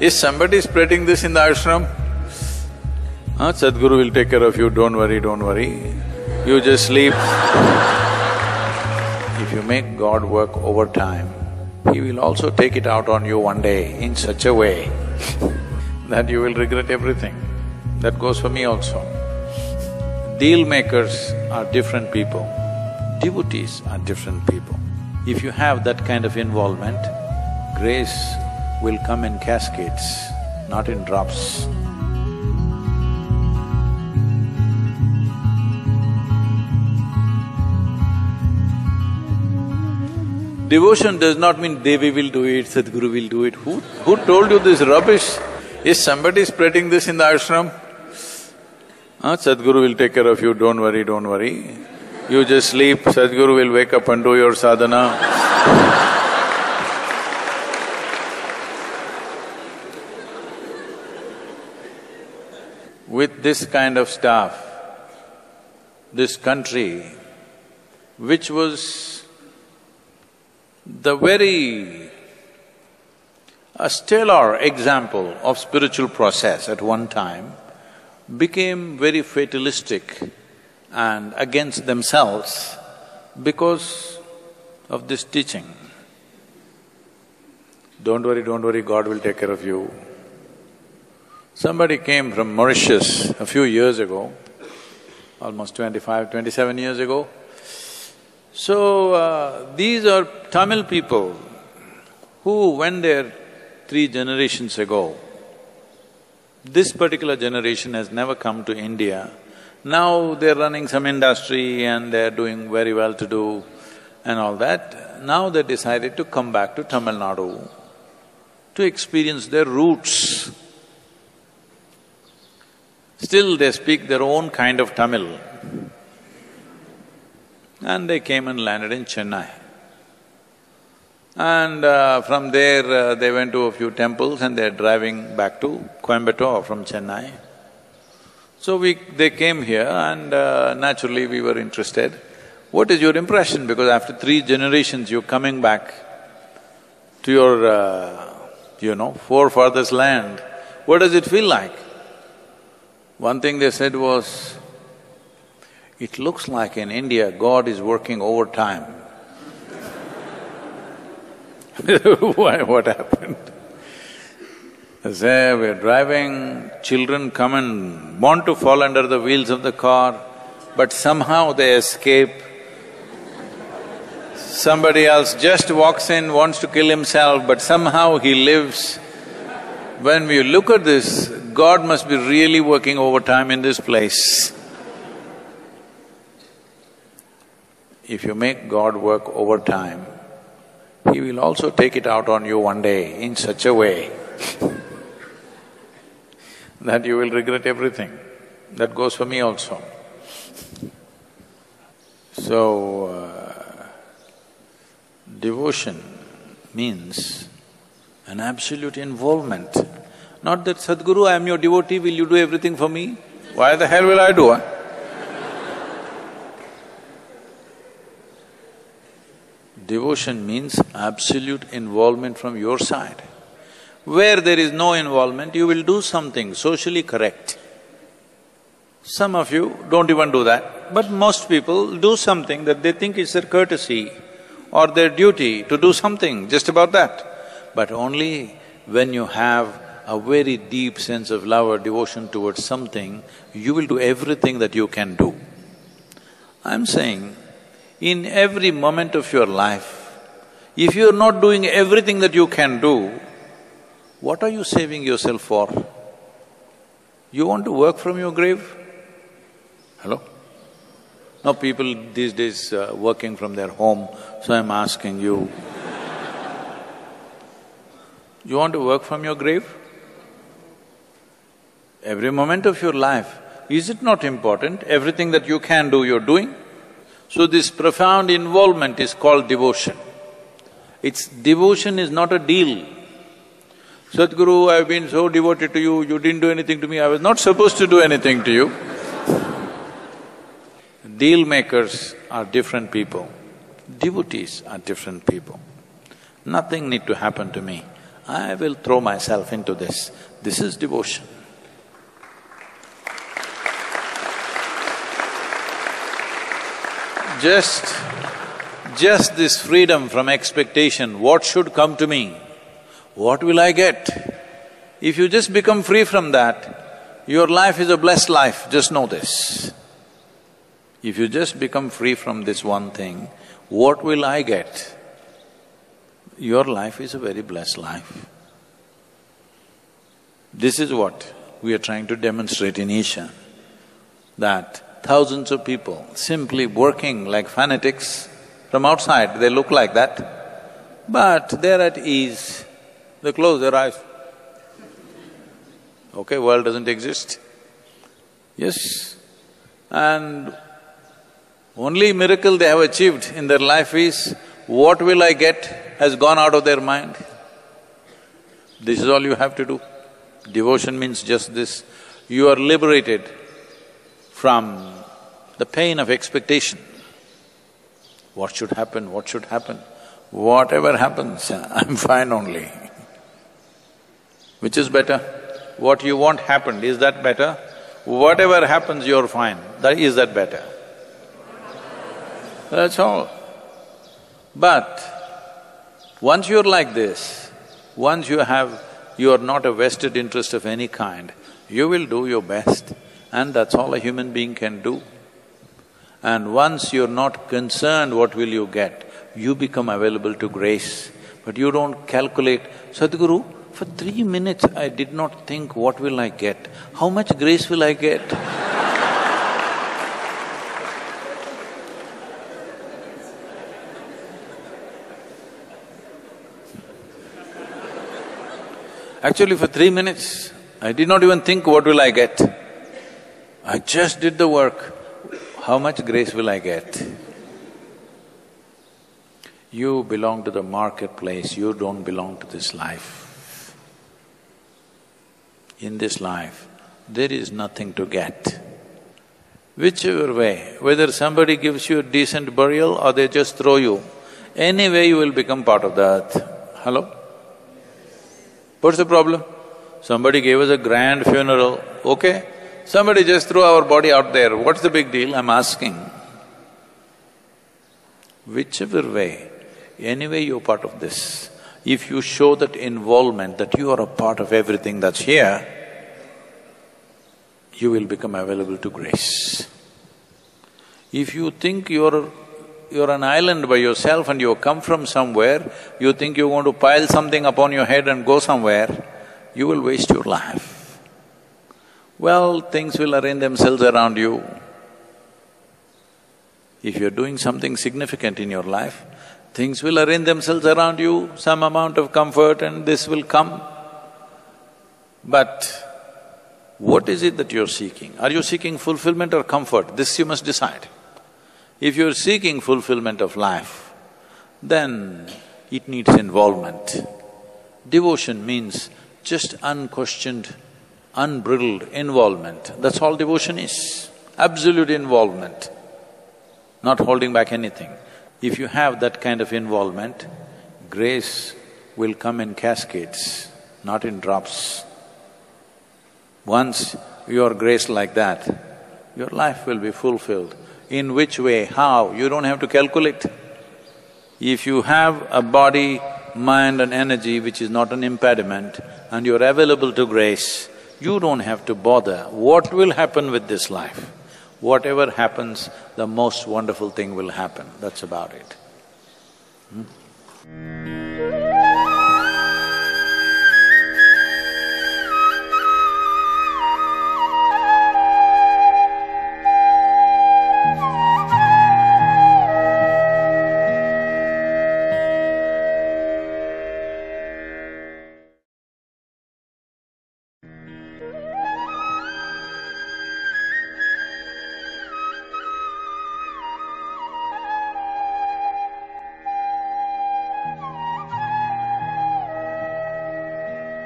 Is somebody spreading this in the ashram? Huh? Sadhguru will take care of you, don't worry, don't worry. You just sleep. if you make God work overtime, He will also take it out on you one day in such a way that you will regret everything. That goes for me also. Deal makers are different people, devotees are different people. If you have that kind of involvement, grace will come in cascades, not in drops. Devotion does not mean Devi will do it, Sadhguru will do it. Who… who told you this rubbish? Is somebody spreading this in the ashram? Huh? Sadhguru will take care of you, don't worry, don't worry. You just sleep, Sadhguru will wake up and do your sadhana. With this kind of stuff, this country, which was the very a stellar example of spiritual process at one time, became very fatalistic and against themselves because of this teaching. Don't worry, don't worry, God will take care of you. Somebody came from Mauritius a few years ago, almost 25, 27 years ago. So, uh, these are Tamil people who went there three generations ago. This particular generation has never come to India. Now they're running some industry and they're doing very well to do and all that. Now they decided to come back to Tamil Nadu to experience their roots. Still they speak their own kind of Tamil. And they came and landed in Chennai. And uh, from there, uh, they went to a few temples and they're driving back to Coimbatore from Chennai. So we… they came here and uh, naturally we were interested. What is your impression? Because after three generations you're coming back to your, uh, you know, forefathers' land. What does it feel like? One thing they said was, it looks like in India God is working overtime. Why, what happened? They say, we're driving, children come and want to fall under the wheels of the car, but somehow they escape. Somebody else just walks in, wants to kill himself, but somehow he lives. When we look at this, God must be really working overtime in this place. If you make God work overtime, He will also take it out on you one day in such a way that you will regret everything. That goes for me also. So, uh, devotion means an absolute involvement. Not that, Sadhguru, I am your devotee, will you do everything for me? Why the hell will I do, huh? Devotion means absolute involvement from your side. Where there is no involvement, you will do something socially correct. Some of you don't even do that, but most people do something that they think is their courtesy or their duty to do something, just about that. But only when you have a very deep sense of love or devotion towards something, you will do everything that you can do. I'm saying, in every moment of your life, if you're not doing everything that you can do, what are you saving yourself for? You want to work from your grave? Hello? Now people these days uh, working from their home, so I'm asking you, you want to work from your grave? Every moment of your life, is it not important? Everything that you can do, you're doing. So this profound involvement is called devotion. It's… devotion is not a deal. Sadhguru, I've been so devoted to you, you didn't do anything to me, I was not supposed to do anything to you. Deal makers are different people, devotees are different people. Nothing need to happen to me. I will throw myself into this. This is devotion. Just, just this freedom from expectation, what should come to me? What will I get? If you just become free from that, your life is a blessed life, just know this. If you just become free from this one thing, what will I get? Your life is a very blessed life. This is what we are trying to demonstrate in Isha, that thousands of people simply working like fanatics. From outside, they look like that, but they're at ease. They close their eyes. Okay, world doesn't exist. Yes. And only miracle they have achieved in their life is, what will I get has gone out of their mind. This is all you have to do. Devotion means just this. You are liberated from the pain of expectation. What should happen, what should happen? Whatever happens, I'm fine only. Which is better? What you want happened, is that better? Whatever happens, you're fine. That is that better? That's all. But once you're like this, once you have… you are not a vested interest of any kind, you will do your best and that's all a human being can do. And once you're not concerned what will you get, you become available to grace. But you don't calculate, Sadhguru, for three minutes I did not think what will I get, how much grace will I get? Actually, for three minutes, I did not even think what will I get. I just did the work, how much grace will I get? You belong to the marketplace, you don't belong to this life. In this life, there is nothing to get. Whichever way, whether somebody gives you a decent burial or they just throw you, anyway you will become part of the earth. Hello? What's the problem? Somebody gave us a grand funeral, okay? Somebody just threw our body out there, what's the big deal? I'm asking. Whichever way, anyway you're part of this, if you show that involvement, that you are a part of everything that's here, you will become available to grace. If you think you're… you're an island by yourself and you come from somewhere, you think you're going to pile something upon your head and go somewhere, you will waste your life well, things will arrange themselves around you. If you're doing something significant in your life, things will arrange themselves around you, some amount of comfort and this will come. But what is it that you're seeking? Are you seeking fulfillment or comfort? This you must decide. If you're seeking fulfillment of life, then it needs involvement. Devotion means just unquestioned unbridled involvement, that's all devotion is. Absolute involvement, not holding back anything. If you have that kind of involvement, grace will come in cascades, not in drops. Once you are graced like that, your life will be fulfilled. In which way, how, you don't have to calculate. If you have a body, mind and energy which is not an impediment and you're available to grace, you don't have to bother what will happen with this life. Whatever happens, the most wonderful thing will happen, that's about it. Hmm?